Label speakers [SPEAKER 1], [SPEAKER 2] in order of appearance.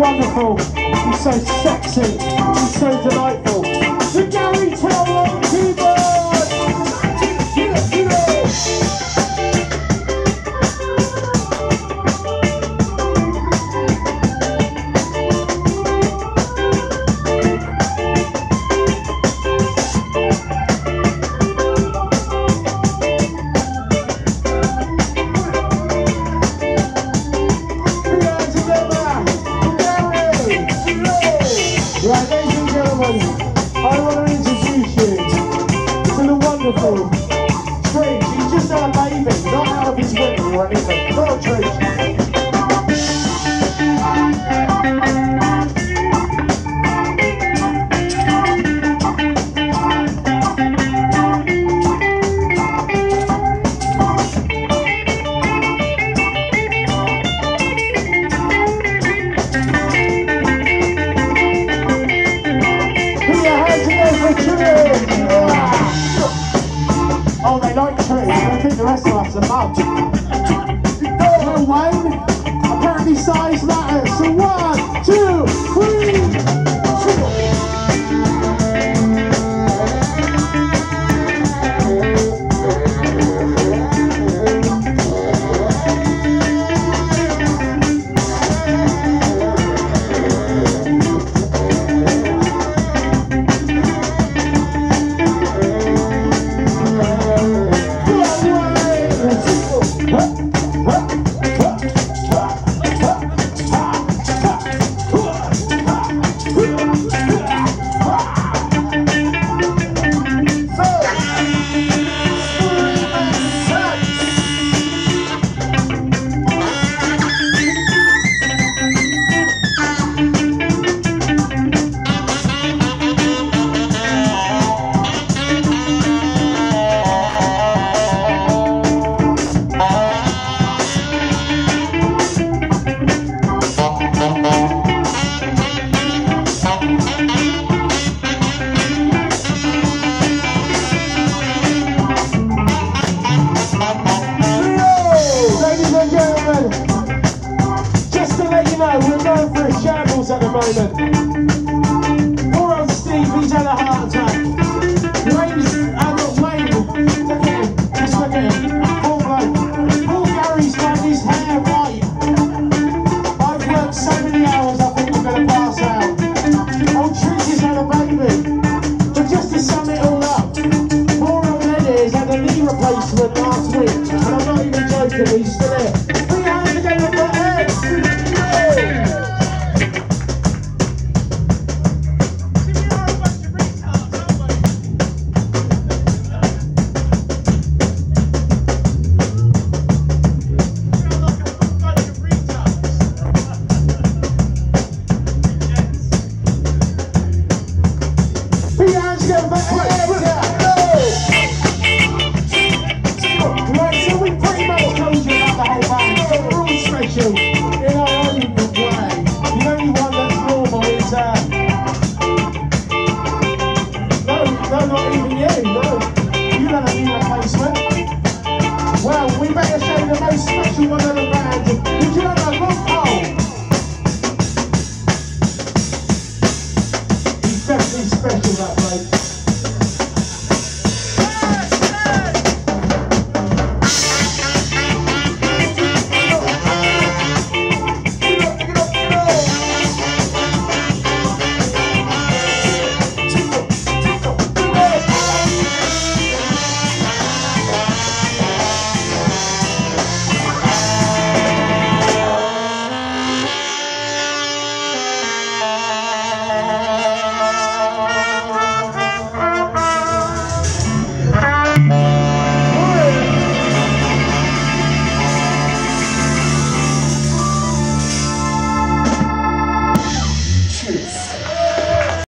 [SPEAKER 1] wonderful. He's so sexy. He's so delightful. ladies and gentlemen, I want to introduce you to the wonderful He's just baby, not out of his wedding or anything. Not a Trish. trays. I think the rest of us about. Little apparently size matters. So one, two, three. not even you. You don't have any replacement. Well, we better show the most special one the band. Did you know that Rob special.